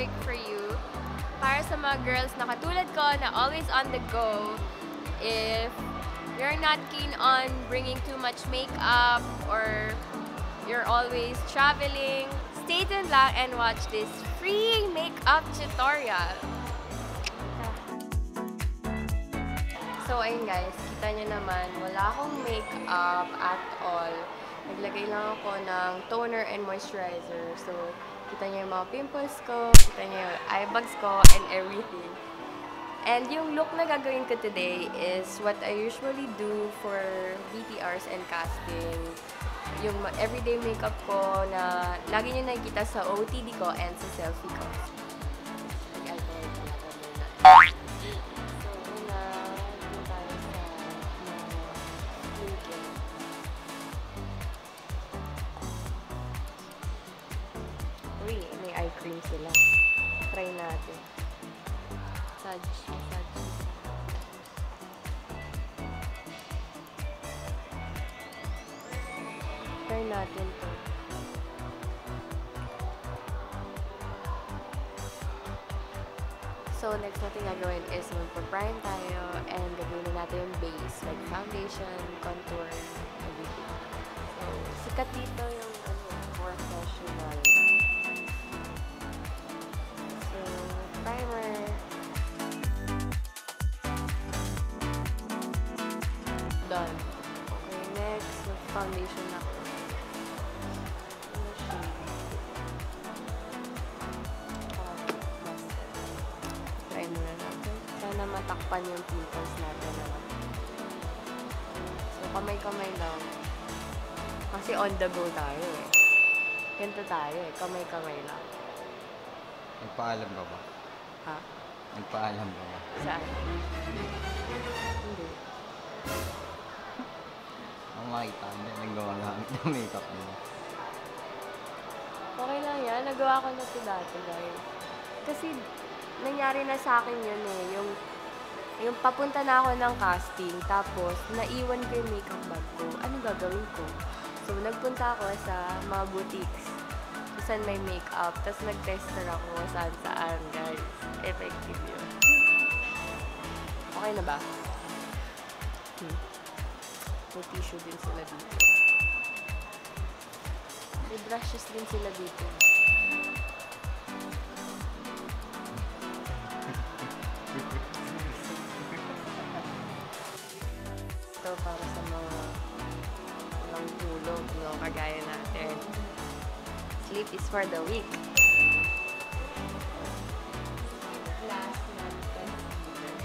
trick for you para sa mga girls na katulad ko na always on the go. If you're not keen on bringing too much makeup or you're always traveling, stay tuned lang and watch this free makeup tutorial. So ayun guys, kita nyo naman, wala akong makeup at all. Naglagay lang ako ng toner and moisturizer. So, kita niyo yung mga pimples ko, kita niyo yung eye bags ko, and everything. And yung look na gagawin ko today is what I usually do for BTRs and casting. Yung everyday makeup ko na lagi niyo nakikita sa OOTD ko and sa selfie ko. Cream sila. Try natin. Massage, massage. Try natin to. So, next natin gagawin is magpa-prime tayo and gagawin na natin yung base, like foundation, contour, everything. So, sikat dito yung ano, professional. Primer. Done. Okay, next, mag-foundation ako. Parang mustard. Try muna natin. Sana matakpan yung pimples natin. Ano? So, kamay-kamay lang. Kasi on the go tayo eh. Ganito tayo eh. Kamay-kamay lang. Nagpaalam ka ba? Ha? Nagpaalam ka ba? Saan? Hindi. Ang makita niya, naggagamit ng makeup mo. Okay lang yan. Nagawa ko na ito dati, guys. Kasi, nangyari na sa akin yun eh. Yung, yung papunta na ako ng casting, tapos, naiwan ko yung makeup bag ko. Ano gagawin ko? So, nagpunta ako sa mga boutiques kung saan may makeup. Tapos, nag-tester ako saan saan, guys. Effective yun. Okay na ba? Hmm. May tissue din sila dito. May brushes din sila dito. Ito para sa mga walang tulog, no? Kagaya natin. Sleep is for the weak. Last month concealer.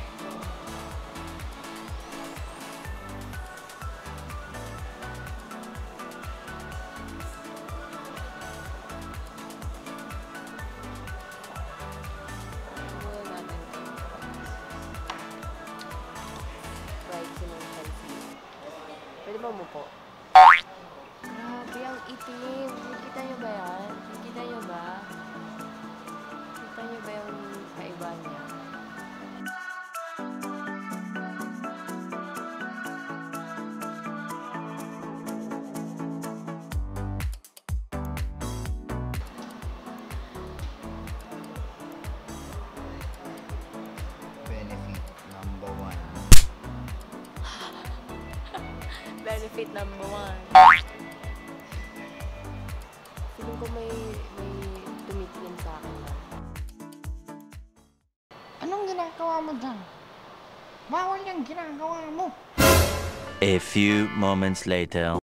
Muna natin ito. Brightening concealer. Pwede ba umupo? Benefit number one. Feeling ko may, may tumitingin sa akin. Anong ginagawa mo dyan? Bawal yung ginagawa mo. A few moments later.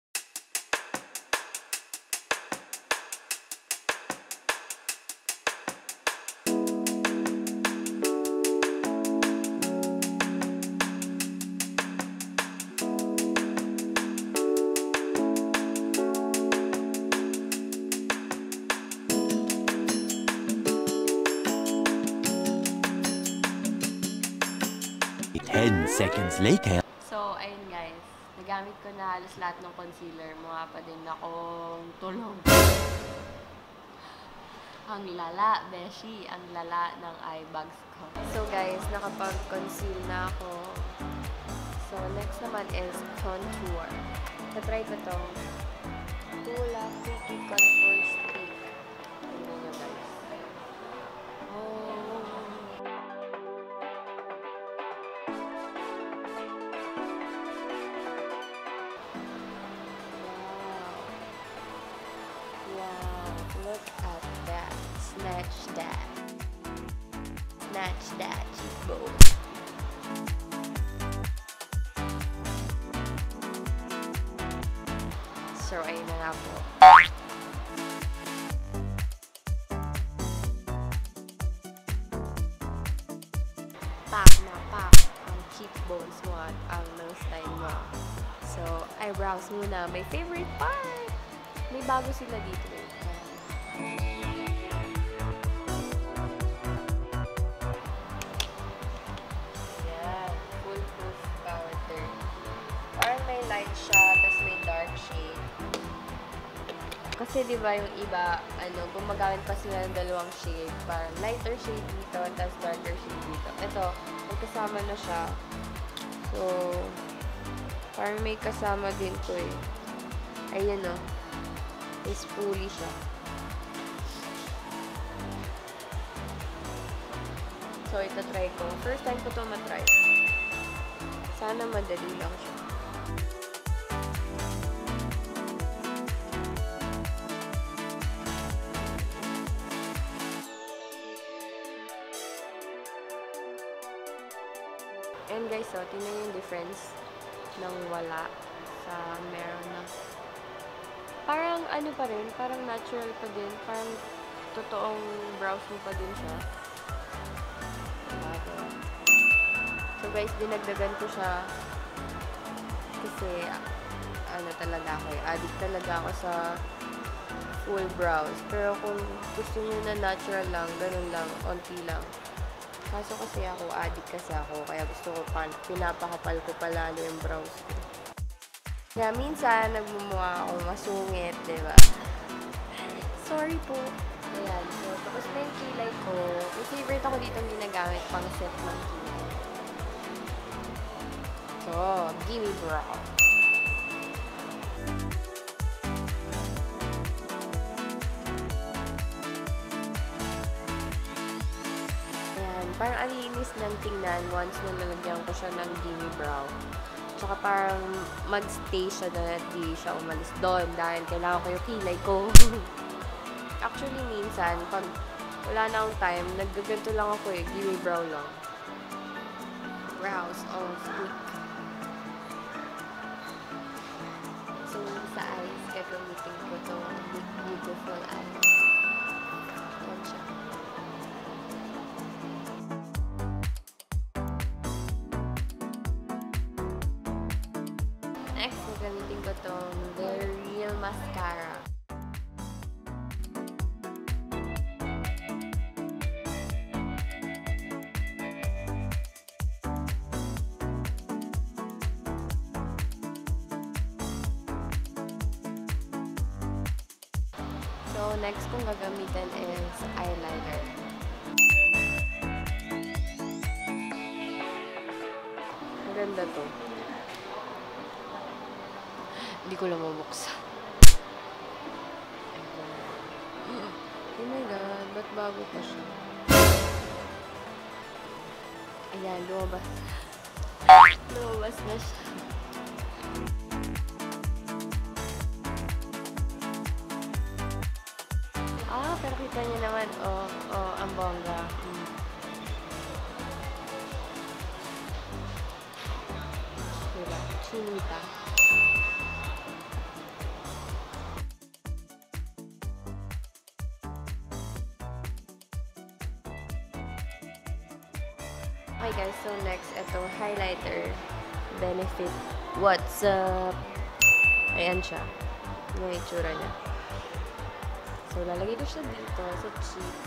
Ten seconds later. So, ayun guys. Nagamit ko na halos lahat ng concealer. Mukha pa din akong tulog. Ang lala, Beshi. Ang lala ng eye bags ko. So guys, nakapag-conceal na ako. So, next naman is contour. Natry ko to. Tula Cookie Contour Stick. That cheekbone. So, ayun na nga po. Pak na pak ang cheekbones mo at ang nose line mo. So, eyebrows muna. My favorite part! May bago sila dito Kasi di ba yung iba, ano, gumagamit pa sila ng dalawang shade. Parang lighter shade dito, tapos darker shade dito. Ito, may kasama na siya. So, parang may kasama din to eh. Ayan o. May spoolie siya. So, ito try ko. First time ko to matry. Sana madali lang siya. Tingnan yung difference ng wala sa meron na. Parang ano pa rin, parang natural pa din, parang totoong brows mo pa din siya. So guys, dinagdagan ko siya kasi ano talaga ako eh, addict talaga ako sa full brows. Pero kung gusto niyo na natural lang, ganun lang, onti lang. Kaso kasi ako, addict kasi ako, kaya gusto ko pan, pinapakapal ko palalo yung brows ko. Kaya minsan, nagmumukha ako masungit, di ba? Sorry po. Ayan, so tapos na yung kilay ko. Yung favorite ako dito ginagamit pang set ng kilay. So, gimme brow. Parang ang linis ng tingnan once na nalagyan ko siya ng gimme brow. Tsaka parang magstay siya na at di siya umalis doon dahil kailangan ko yung kilay ko. Actually, minsan, pag wala na akong time, naggaganto lang ako eh, gimme brow lang. Brows on stick. So, sa eyes, gagamitin ko to beautiful eyes. Yan siya. Gagamitin ko tong The Real Mascara. So, next kong gagamitin is eyeliner. Maganda to. Ko lang mabuksan. Oh my God, ba't bago pa siya? Ayan, lumabas. lumabas na siya. Ah, pero kita niyo naman, oh, oh, ang bongga. Hmm. Diba? Chinita. Okay guys, so next, itong highlighter. Benefit. What's up? Ayan siya. Yung itsura niya. So, lalagay ko siya dito sa cheek.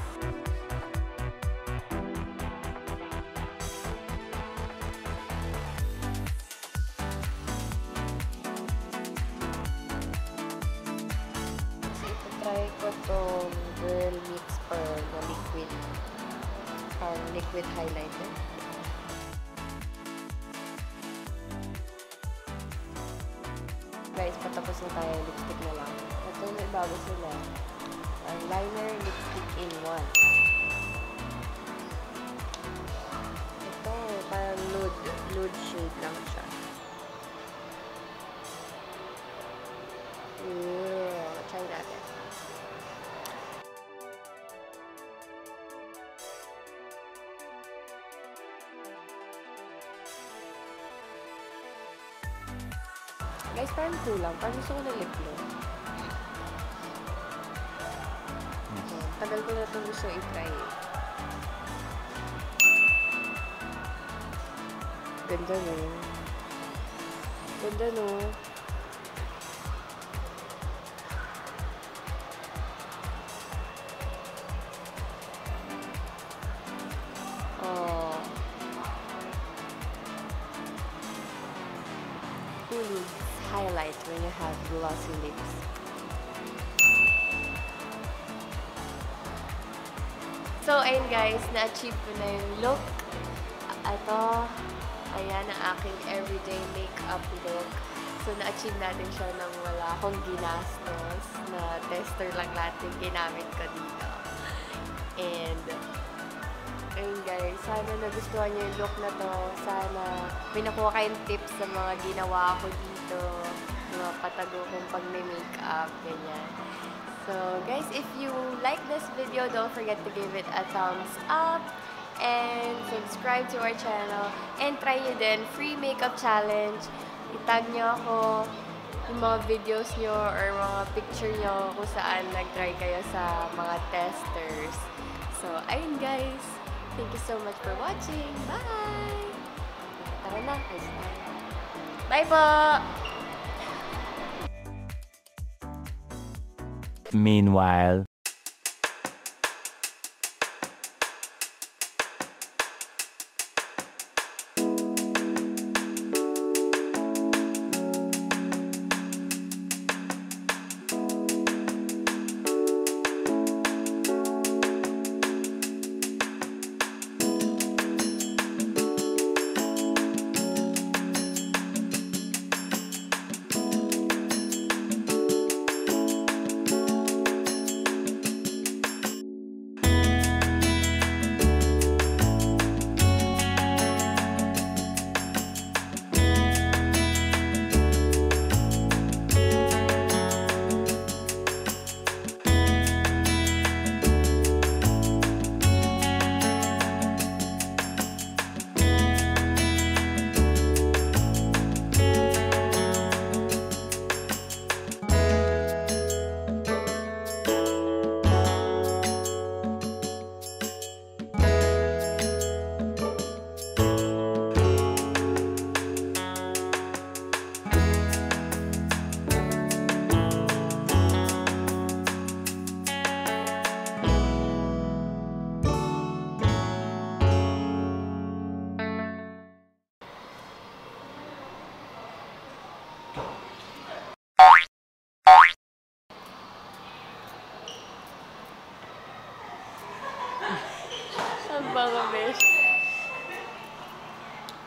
Kasi ito-try ko tong Girl Mix Pearl na liquid. Parang liquid highlighter. Patapos na tayo. Lipstick na lang. So, may bago sila. Ang liner lipstick in one. Ito, parang nude, nude shade lang siya. Parang kulang. Parang gusto ko na lip gloss. So, tagal ko na itong gusto i-try. eh. Ganda no. Ganda no. Glossy lips? So, ayun guys, na-achieve ko na yung look. Ito, ayan ang aking everyday makeup look. So, na-achieve natin siya nang wala akong ginastos na tester lang natin ginamit ko dito. And, ayun guys, sana nagustuhan niyo yung look na to. Sana may nakuha kayong tips sa mga ginawa ko dito. Patago kong pag makeup ganyan. So, guys, if you like this video, don't forget to give it a thumbs up and subscribe to our channel. And try nyo din, free makeup challenge. Itag nyo ako yung mga videos nyo or mga picture nyo kung saan nag-try kayo sa mga testers. So, ayun guys. Thank you so much for watching. Bye! Tara na, tayo. Bye po! Meanwhile.